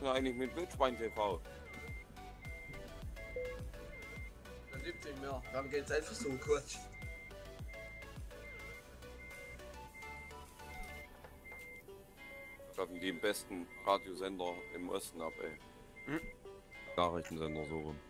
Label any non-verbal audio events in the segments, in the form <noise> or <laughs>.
denn eigentlich mit Wildschwein TV? Da gibt's nicht mehr. Wir haben jetzt einfach so Quatsch. Schaffen die im besten Radiosender im Osten ab, ey. Hm? Nachrichtensender so rum.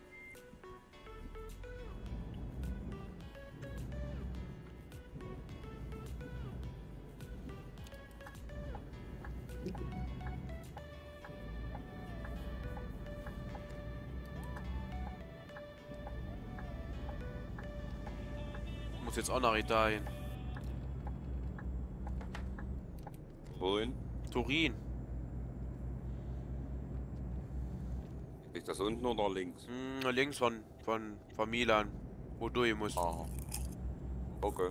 Jetzt auch nach Italien. Wohin? Turin. Ist das unten oder links? Hm, links von, von, von Milan. Wo du hin musst. Aha. Okay.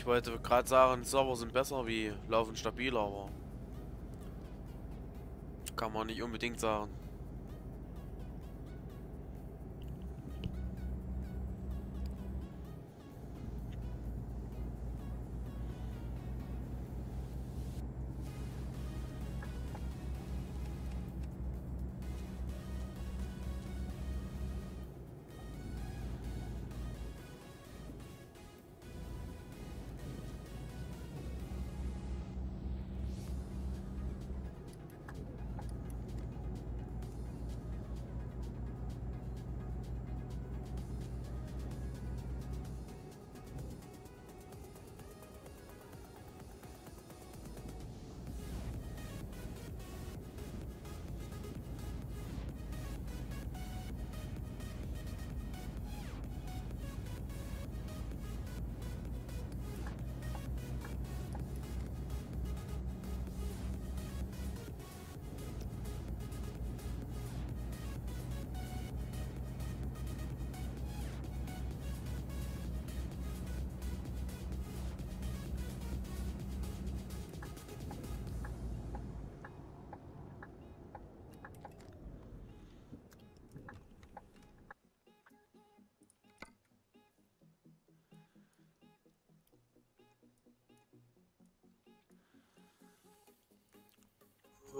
Ich wollte gerade sagen, Server sind besser wie laufen stabiler, aber kann man nicht unbedingt sagen.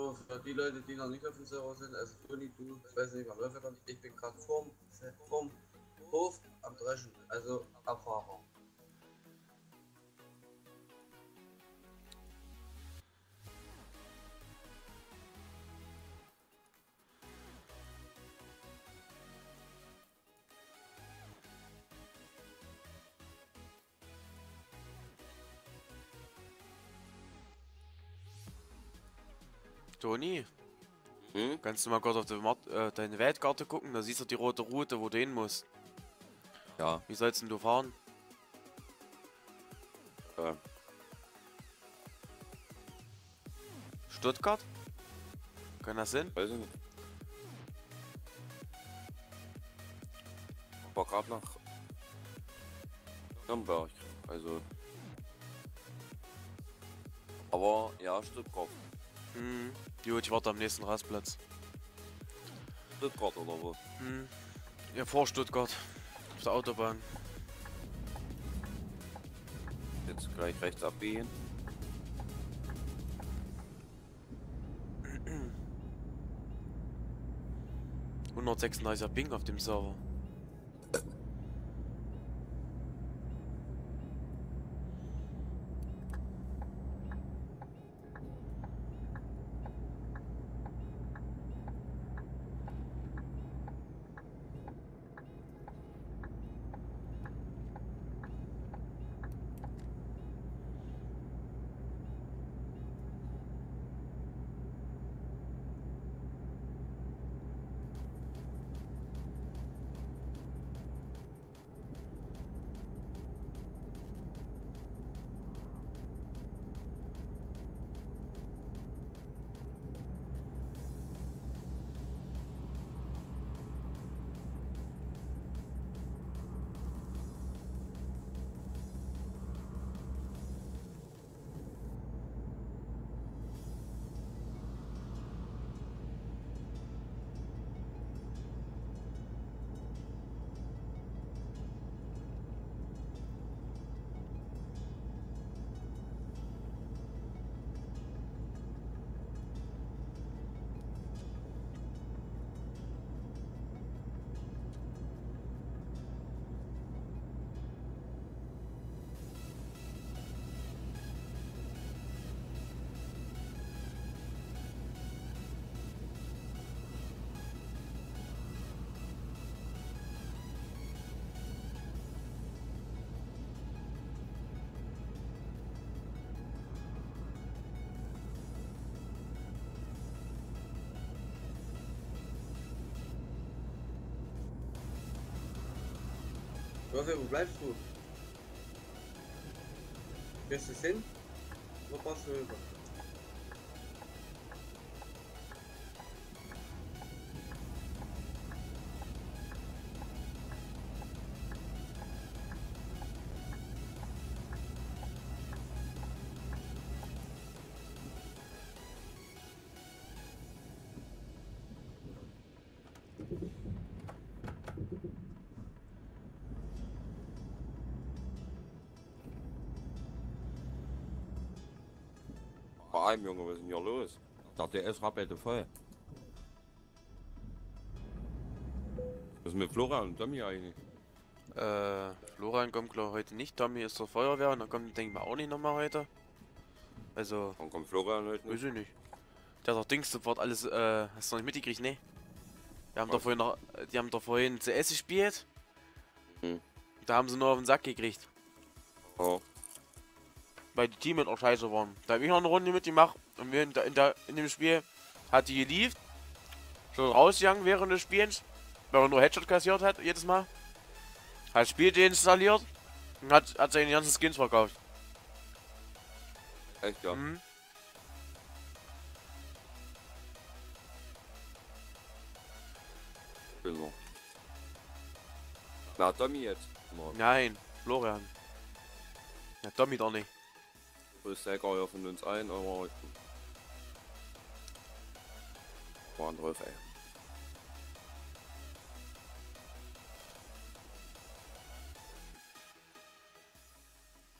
So, für die Leute, die noch nicht auf dem Server sind, also Toni, du, ich weiß nicht, man läuft noch nicht, ich bin gerade vorm, vorm Hof am Dreschen, also Abfahrer. Toni, Hm? kannst du mal kurz auf Mart äh, deine Weltkarte gucken? Da siehst du die rote Route, wo du hin musst. Ja. Wie sollst denn du fahren? Äh, Stuttgart? Kann das sein? weiß ich nicht. War gerade nach Nürnberg. Also. Aber ja, Stuttgart. Hm. Gut, ich warte am nächsten Rastplatz. Stuttgart oder wo? Hm. Ja, vor Stuttgart. Auf der Autobahn. Jetzt gleich rechts abbiegen. Mhm. 136er Ping auf dem Server. Wo bleibst du? Gehst du hin? Oder brauchst du rüber? Allem, Junge, was ist denn hier los? Der DS rappelte voll. Was ist mit Florian und Tommy eigentlich? Äh, Florian kommt glaube heute nicht. Tommy ist zur Feuerwehr und dann kommt, denke ich mal, auch nicht nochmal heute. Also, Wann kommt Florian heute weiß nicht? ich nicht. Der hat doch Dings sofort alles, äh, hast du noch nicht mitgekriegt, ne? Wir haben doch Was? vorhin noch, die haben doch vorhin CS gespielt. Mhm. Da haben sie nur auf den Sack gekriegt. Oh, weil die Teammates auch scheiße waren. Da habe ich noch eine Runde mitgemacht und wir in, in, in dem Spiel hat die gelieft, schon rausgegangen während des Spiels, weil er nur Headshot kassiert hat, jedes Mal. Hat Spiel deinstalliert und hat, hat seine ganzen Skins verkauft. echt ja. Mhm. Genau. Na, Tommy jetzt. Na, Nein, Florian. Ja, Tommy doch nicht. Grüßt der ja von uns ein, aber... War ein drauf, ey.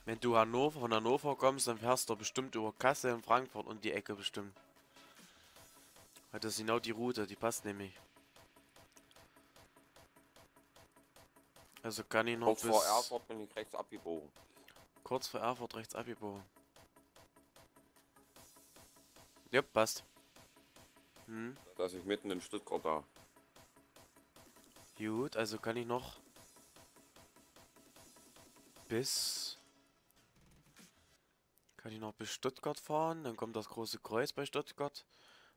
Wenn du Hannover, von Hannover kommst, dann fährst du bestimmt über Kassel in Frankfurt und die Ecke bestimmt. Weil Das ist genau die Route, die passt nämlich. Also kann ich noch Kurz bis vor Erfurt bin ich rechts abgebogen. kurz vor Erfurt rechts abgebogen. Ja, passt. Hm, Dass ich mitten in Stuttgart da. gut, also kann ich noch bis kann ich noch bis Stuttgart fahren, dann kommt das große Kreuz bei Stuttgart,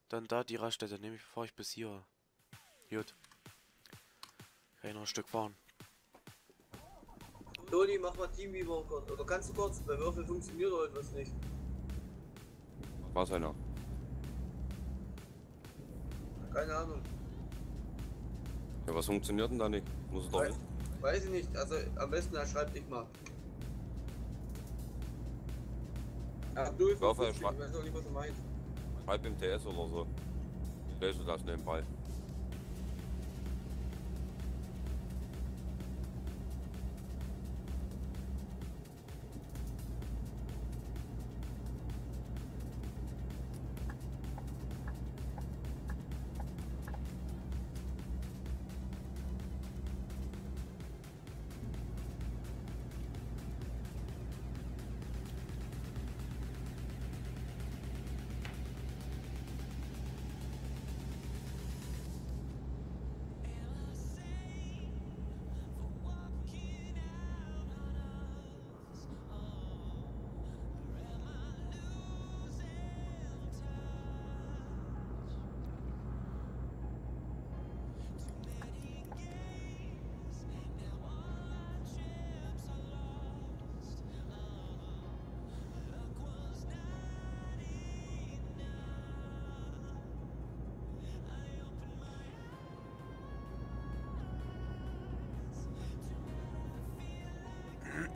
dann da die Raststätte, nämlich fahre ich bis hier. Gut. Kann ich noch ein Stück fahren. Toni, mach mal Teamviewer kurz. Oder kannst du kurz? Bei Würfel funktioniert oder etwas nicht. Was einer? Keine Ahnung. Ja, was funktioniert denn da nicht? Muss es doch Weiß, nicht. weiß ich nicht. Also am besten er schreibt nicht mal. Ja, du, ich Würfel, weiß schreib- auch nicht, was er meint. Schreib im TS oder so. Lese das nebenbei.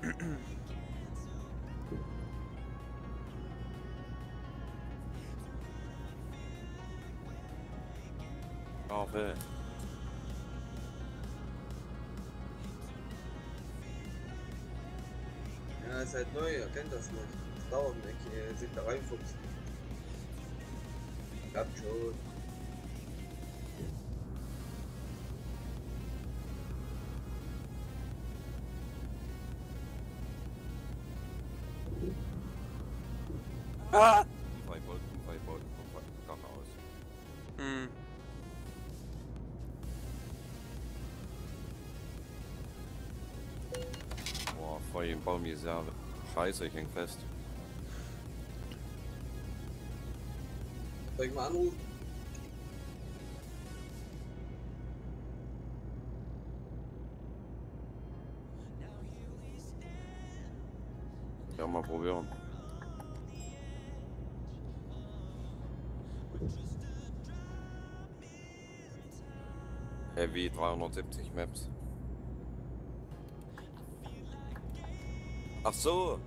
Ah, Phil. Ja, ist halt neu, er kennt das nicht. Das dauert nicht, er sich da reinfuchst. Klappt schon. Ah! Zwei Bolzen, zwei Bolzen vom Dach aus. Hm. Boah, voll im Baum hier sehr. Scheiße, ich häng fest. Soll ich mal anrufen? 370 Maps. Ach so.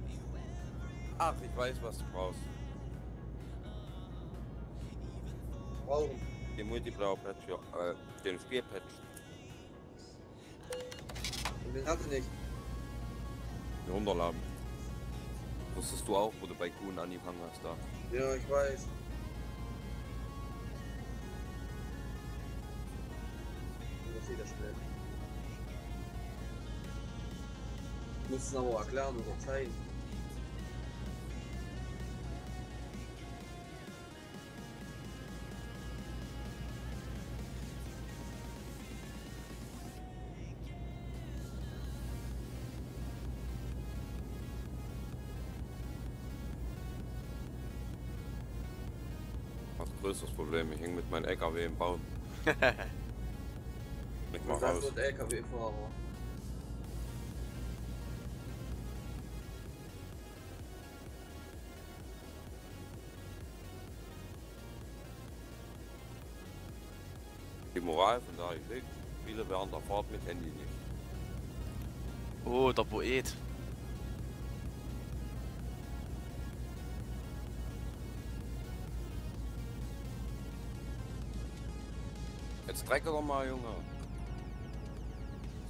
Ach, ich weiß, was du brauchst. Warum? Den Multiplayer-Patch, ja, äh, den Spielpatch. Und den hatte ich nicht. Den runterladen. Wusstest du auch, wo du bei Kuhn angefangen hast da? Ja, ich weiß. Das schnell. Du musst es aber erklären oder zeigen. Was größeres Problem, ich hänge mit meinem LKW im Baum. <laughs> Mal Und das raus. wird LKW-Fahrer. Die Moral von der liegt, viele während der Fahrt mit Handy nicht. Oh, der Poet. Jetzt drecke doch mal, Junge.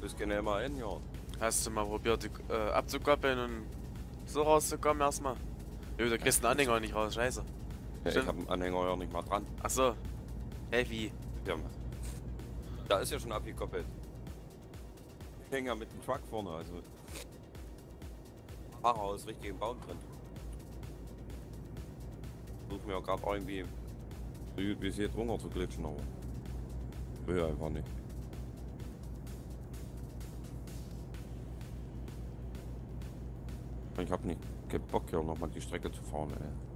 Das ist genau mal ein Jahr. Hast du mal probiert, die, äh, abzukoppeln und so rauszukommen erstmal? Jo, da kriegst du den Anhänger nicht raus, scheiße. Ja, ich habe einen Anhänger ja nicht mal dran. Ach so. Hey, wie? Ja, da ist ja schon abgekoppelt. Ich hänge ja mit dem Truck vorne, also. Fahrer ist richtig im Baum drin. Versuch mir ja gerade irgendwie so gut wie es geht runter zu glitschen, aber. Will einfach nicht. Ich hab nicht keinen Bock hier nochmal die Strecke zu fahren, ey.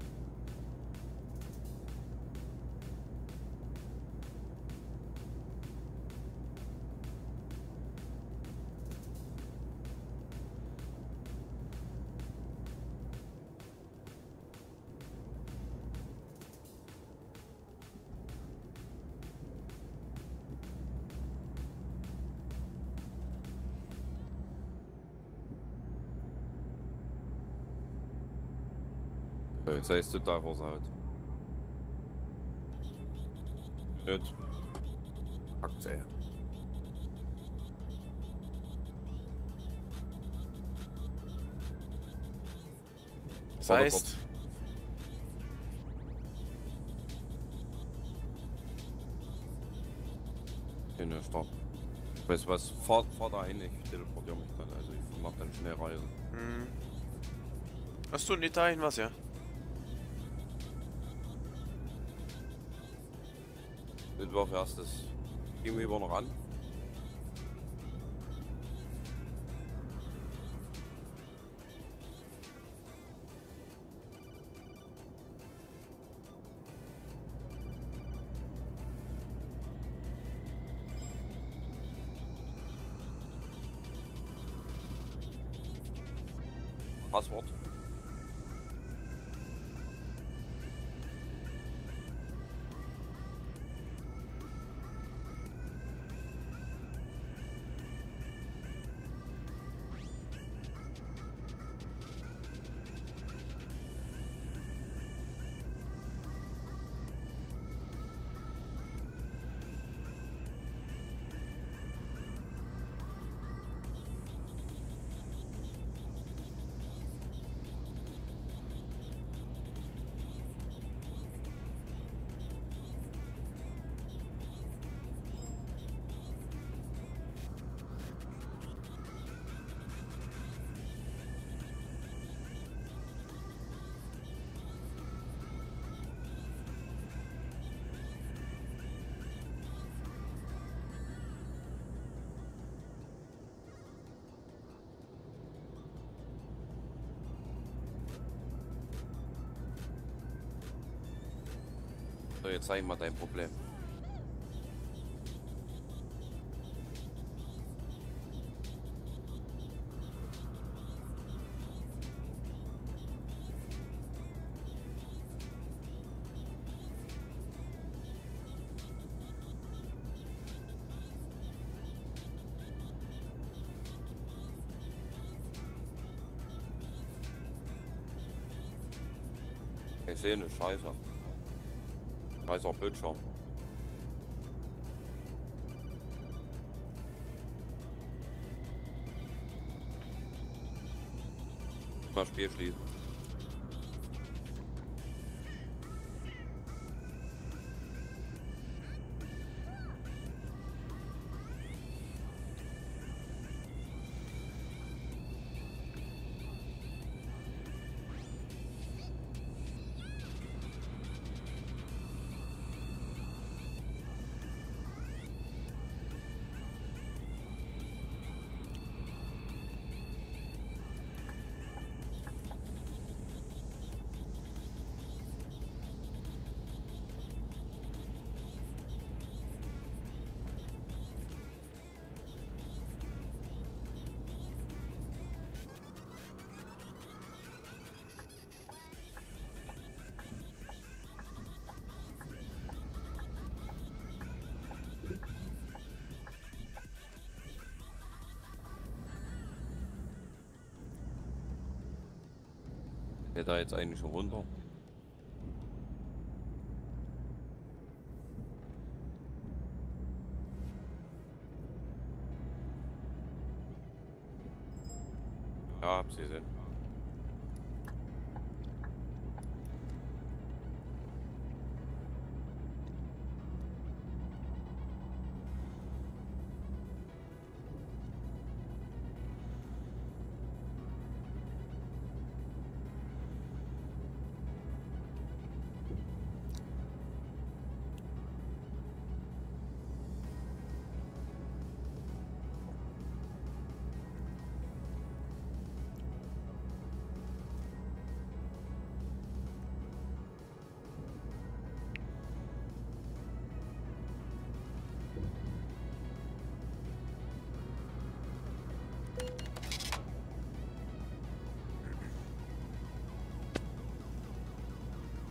Heißt du da raus halt. Jetzt. Packt's ey. Das Warte heißt, In der Stadt. Weißt du was? Fahr, fahr da hin, ich teleportiere mich dann. Also ich mach dann schnell Reise. hm. Hast du in Italien was, ja? Mittwoch erst das gegenüber noch an. So, jetzt zeig mal dein Problem. Ich sehe eine Scheiße. Scheiß auf Bildschirm. Mal Spiel schließen. Geht da jetzt eigentlich schon runter?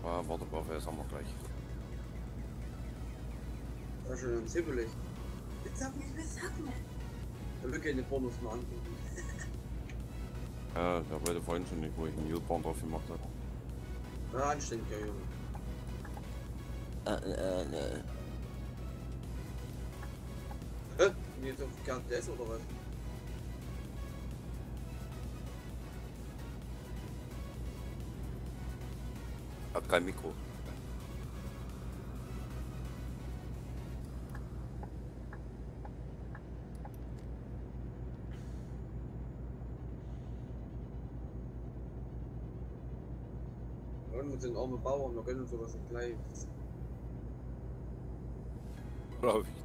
Ah, warte, das haben wir gleich. Das ist schon ziemlich. Jetzt sag mir, was sag mir. Da will keine Pornos mehr angucken. <laughs> Ja, der wollte vorhin schon nicht, wo ich einen Jutborn drauf gemacht habe. Ja, anständiger Junge. Hä? Bin jetzt auf Kern des oder was? Hat kein Mikro. Mit den armen Bauern, wir gönnen sowas nicht gleich. Glaube ich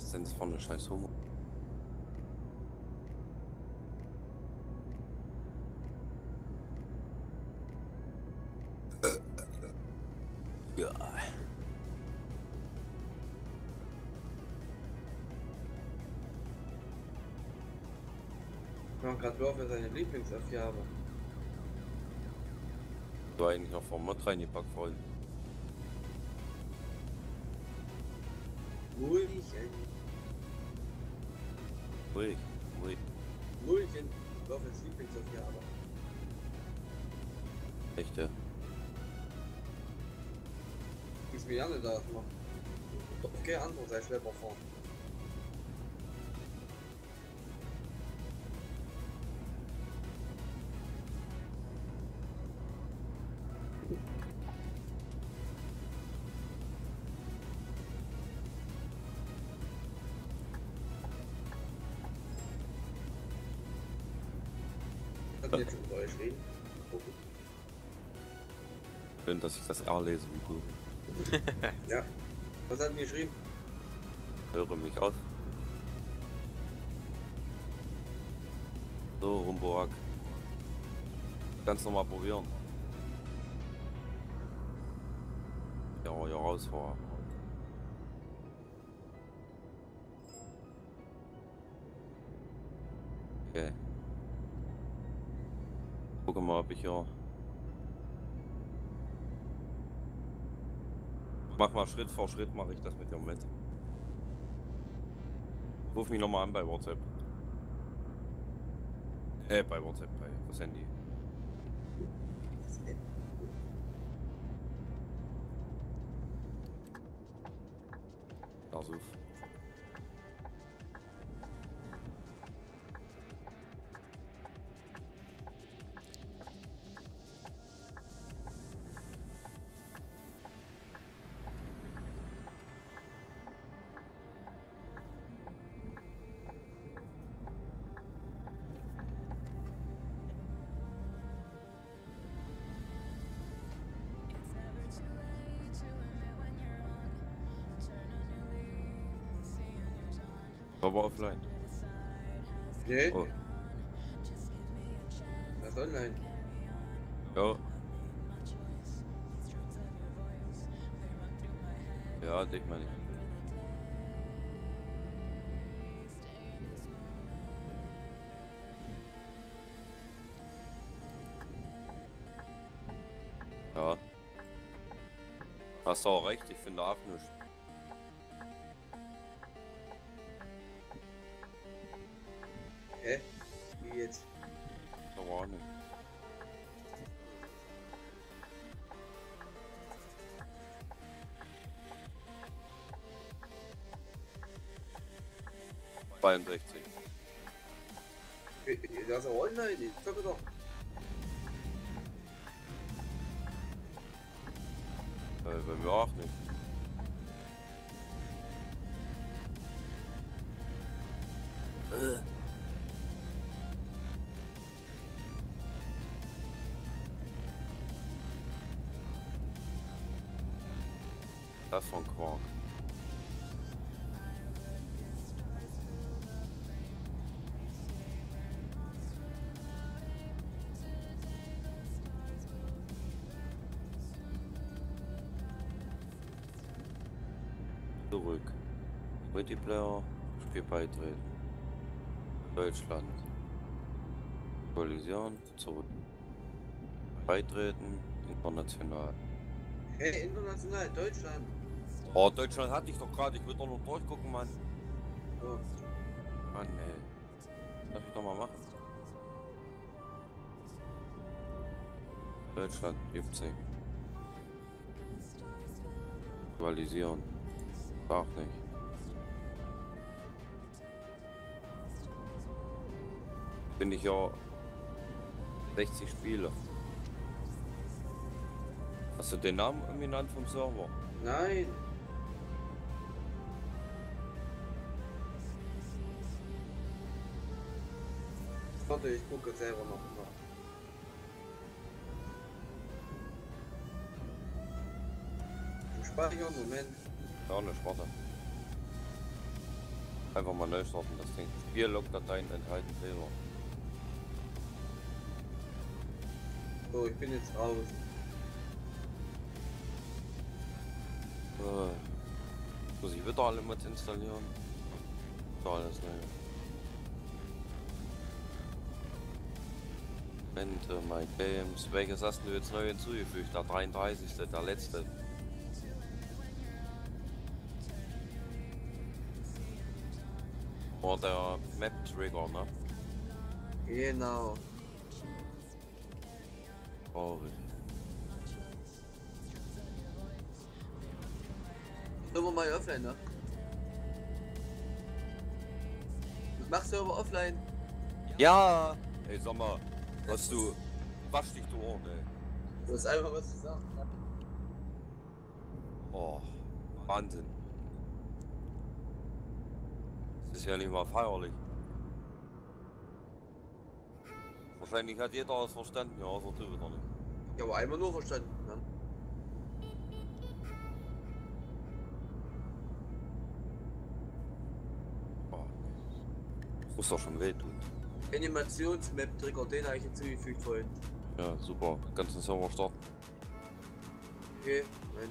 was ist denn das für eine scheiß Homo? Ja. Haben gerade Würfel seine Lieblingsaufgabe. Du eigentlich noch vom Mod reingepackt voll. Mulchen. Ruhig, Echt, ja. Gib's mir gerne da. Doch, okay, andere sei schlepper euch reden? Schön, dass ich das R lese wie du. <laughs> Ja. Was hat denn geschrieben? Höre mich auf. So, Rumburg. Kannst noch mal probieren. Ja, hier rausfahren. Okay. Gucken mal, ob ich hier. Mach mal Schritt vor Schritt, mache ich das mit dir mit. Ruf mich nochmal an bei WhatsApp. Äh, bei WhatsApp, bei das Handy. Also. Aber offline. Nee, Oh, das ist online. ja. Ja, denk mal nicht. Ja. Hast du auch recht, ich finde auch nichts. Hä? Wie jetzt? Aber auch nicht. Zweiundsechzig. Äh, Das ist auch online. Ich zocke doch. Äh, bei mir auch nicht. Multiplayer, Spiel beitreten. Deutschland. Kollision, zurück. Beitreten, international. Hä? International, Deutschland. Oh, Deutschland hatte ich doch gerade, ich will doch noch durchgucken, Mann. So. Mann, ey. Lass mich doch mal machen. Deutschland, 15. Aktualisieren. Auch nicht. Bin ich ja 60 Spiele. Hast du den Namen genannt vom Server? Nein. Warte, ich gucke selber noch mal. Speichern, Moment. Ja, nicht, warte. Einfach mal neu starten, das Ding. Spiel-Log-Dateien enthalten Fehler. So, ich bin jetzt raus. Äh, muss ich wieder alle Mods installieren? Da alles neu. Momente, My Games. Welches hast du jetzt neu hinzugefügt? Der 33. Der letzte. War der Map Trigger, ne? Genau. Traurig. Server mal offline, ne? Ich mach Server offline. Ja! Ey, sag mal, was du. Wasch dich, du Ohren, ey. Du hast einfach was gesagt. Oh, Wahnsinn. Das ist ja nicht mal feierlich. Wahrscheinlich hat jeder alles verstanden, ja, außer du wieder nicht. Ja, aber einmal nur verstanden. Ne? Dann. Muss doch schon wehtun. Animationsmap-Trigger, den habe ich hinzugefügt vorhin. Ja, super. Ganzen Server starten. Okay, nein.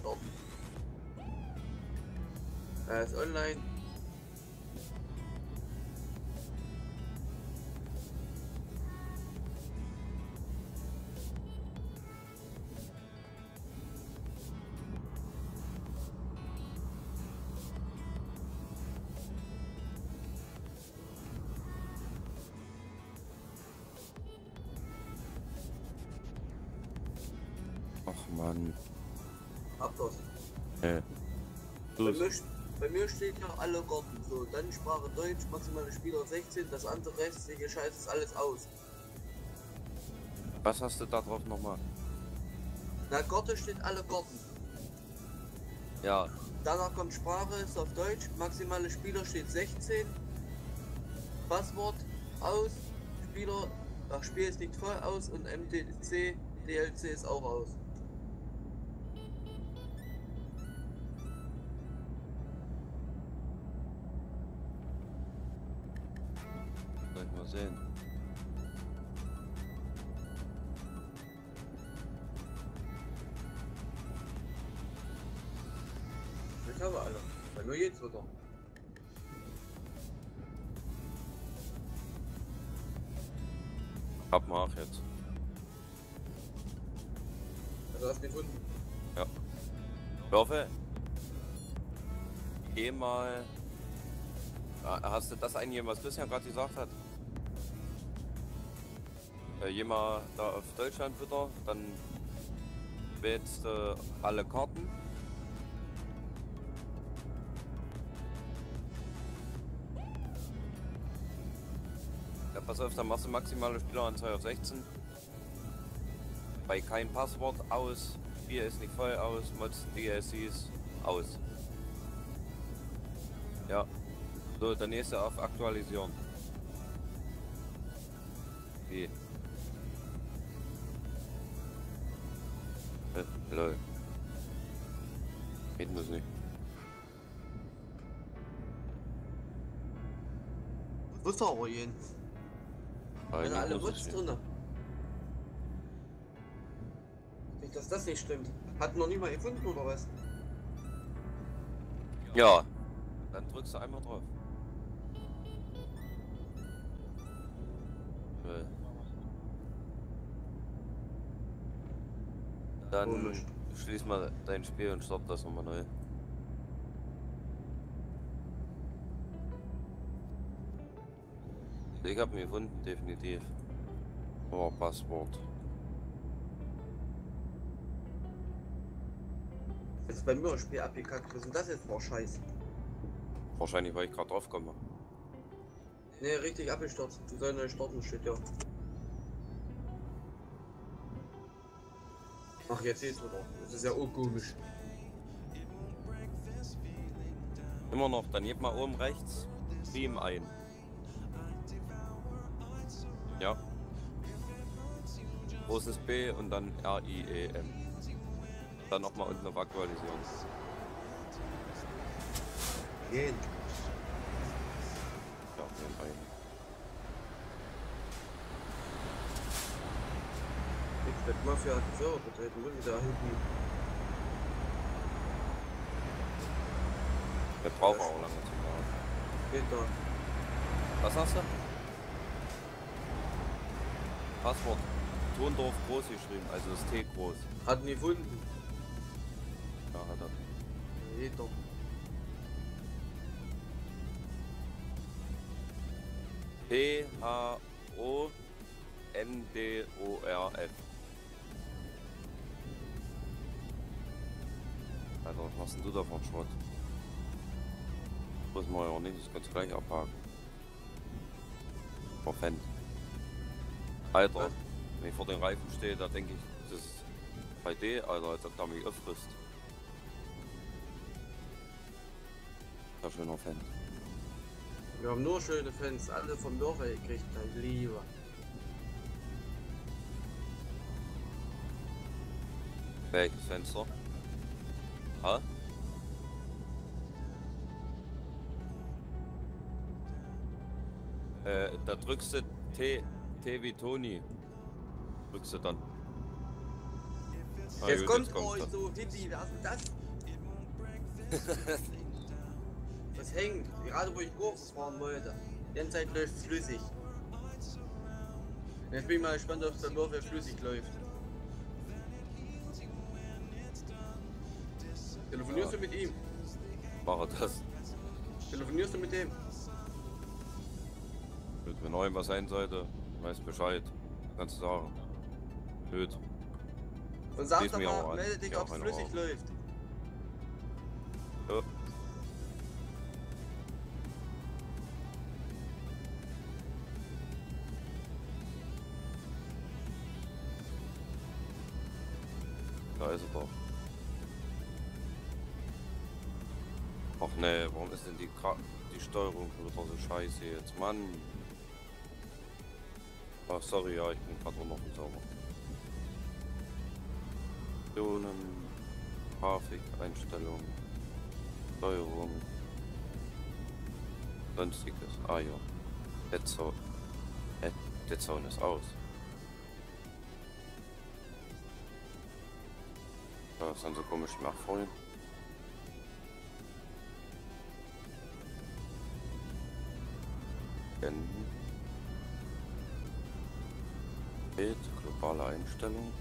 Starten. Er ist online. Hab das. Äh. Bei mir, bei mir steht ja alle Karten. So, dann Sprache Deutsch, maximale Spieler 16, das andere restliche Scheiß ist alles aus. Was hast du da drauf nochmal? Na, Karte steht alle Karten. Ja, Danach kommt Sprache, ist auf Deutsch, maximale Spieler steht 16. Passwort aus, Spieler, ach, Spiel ist nicht voll aus und MTC, DLC ist auch aus. Ich habe alle. Bei mir geht's wieder. Hab mal auch jetzt. Also hast du gefunden. Ich hoffe. Geh mal. Ah, Hast du das eingegeben, was Christian gerade gesagt hat? Äh, mal da auf Deutschland wieder, dann wählst du alle Karten. Pass auf, dann machst du maximale Spieleranzahl auf 16. Bei kein Passwort aus, Spiel ist nicht voll aus, Mods, DLCs aus. Ja. So, der nächste auf aktualisieren. Wie? Äh, lol. Geht das nicht. Muss aber gehen. Weil Sind alle nicht. drin. Nicht, dass das nicht stimmt. Hat noch niemand gefunden oder was? Ja. Dann drückst du einmal drauf. Äh. Dann schließ mal dein Spiel und start das nochmal neu. Ich hab ihn gefunden, definitiv. Oh, Passwort. Jetzt bei mir ein Spiel abgekackt. Was ist denn das jetzt? Boah, scheiße. Wahrscheinlich, weil ich gerade drauf komme. Ne, richtig abgestürzt. Du sollst neu starten, steht ja. Ach, jetzt geht's wieder. Das ist ja auch komisch. Immer noch, dann gib mal oben rechts Beam ein. Großes B und dann R-I-E-M. Dann nochmal unten auf Aktualisieren. Gehen. Ja, den ein. Jetzt wird Mafia hat Server betreten. Wo ist da hinten? Der braucht auch lange zu laden. Geht da. Was hast du? Passwort. Tondorf groß geschrieben, also das T groß. Hat ihn gefunden. Ja, hat er. Geht doch. P H O N D O R F. Alter, was machst denn du da von Schrott? Muss man ja auch nicht, das kannst du gleich abhaken. Verfendt. Alter, Was? Wenn ich vor den Reifen stehe, da denke ich, das ist bei D, Alter, als ob der mich. Das ist schöner Fan. Wir haben nur schöne Fans. Alle vom Dorf gekriegt. Mein Lieber. Welches Fenster? Ha? Äh, da drückst du T, T wie Toni. Drückst du dann. Ah, jetzt gut, kommt jetzt kommt's dann. so Hippie, wer ist denn das? <laughs> das hängt, gerade wo ich Kurve fahren wollte. Die ganze Zeit läuft flüssig. Jetzt bin ich mal gespannt, ob es dann nur wer flüssig läuft. Telefonierst Ja. du mit ihm? Mache das. Telefonierst du mit dem? Wenn irgendwas sein sollte, weißt Bescheid. Kannst du sagen. Gut. Und sag doch auch mal, melde dich, ob es flüssig Ahnung. läuft. Ja. Da ist er doch. Ach ne, warum ist denn die, Gra die Steuerung wieder so scheiße jetzt? Mann. Ach sorry, ja, ich bin gerade noch im Sommer. Optionen, Grafik, Einstellungen, Steuerung, sonstiges. Ah ja. Jetzt so. Der Zaun ist aus. Das sind so komisch nach vorhin. Beenden. Bild, globale Einstellung.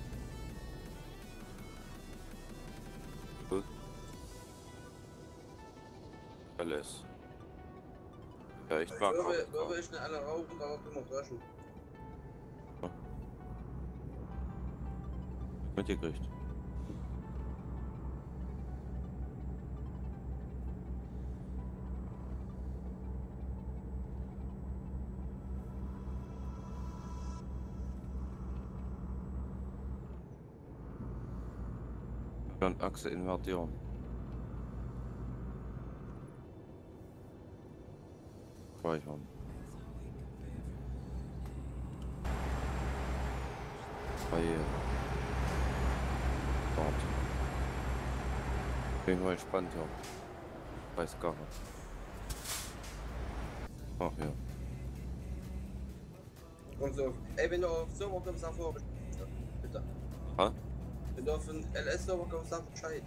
Alles. Ja, ich mag Würfel, auch. Würfel schnell alle rauf und darauf immer dreschen. Mitgekriegt. Achse invertieren. Speichern. Reihe. Dort. Bin mal gespannt, ja. Weiß gar nicht. Ach ja. Und so. Ey, wenn du auf Server kommst, sag vorher Bescheid. Bitte. Ha? Wenn du auf den LS-Server kommst, sag Bescheid.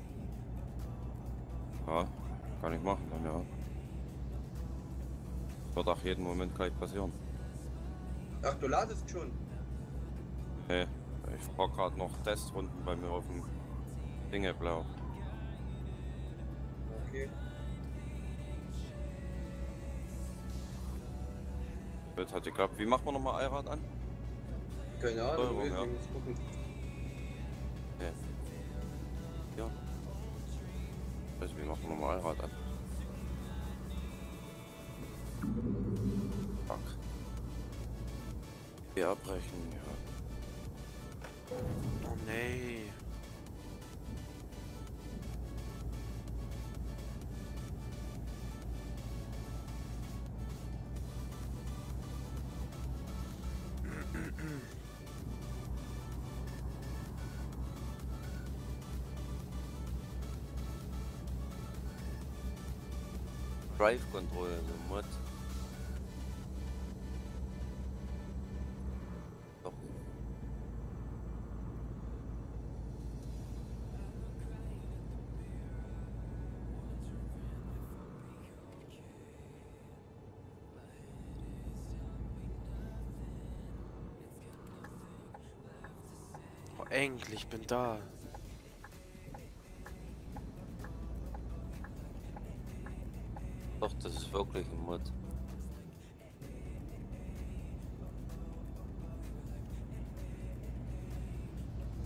Ja, kann ich machen dann, ja. Wird auch jeden Moment gleich passieren. Ach, du ladest schon. Nee, ich fahr gerade noch Testrunden bei mir auf dem Dinge blau. Okay. Das hat geklappt. Wie macht man nochmal Allrad an? Keine Ahnung, Steuerung, wir ja. müssen gucken. Nee. Ja. Also, wie macht man nochmal Allrad an? Abbrechen, ja. Oh nee. Drive Control, so Mod. Endlich bin da. Doch, das ist wirklich ein Mod.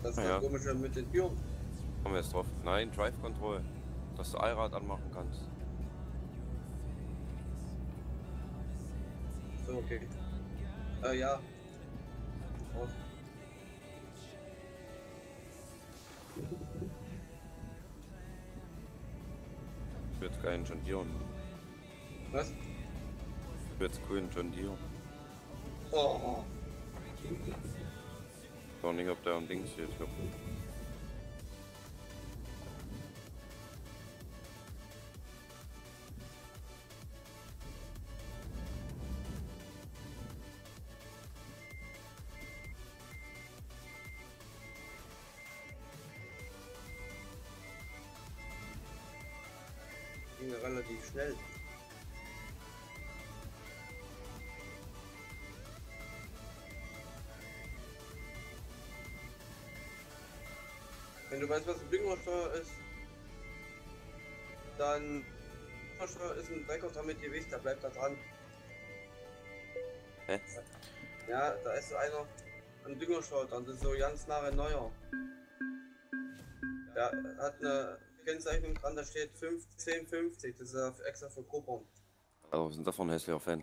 Das ist Ja, das komische mit den Türen. Kommen wir jetzt drauf? Nein, Drive Control. Dass du Allrad anmachen kannst. So, okay. Äh, ja. Ich würde keinen John Deere. Was? Ich würde grünen John Deere. Oh. Ich weiß nicht, ob der am Ding steht. Ich glaub, ging Wenn du weißt, was eine Düngersteuer ist, dann Düngersteuer ist ein Drecker damit Gewicht, da bleibt da dran. Hä? Ja, da ist so einer an Düngersteuer dran, das ist so ganz nahe neuer. Der hat eine Kennzeichnung dran, da steht 1550, das ist extra für. Also, was sind davon hässlicher Fan?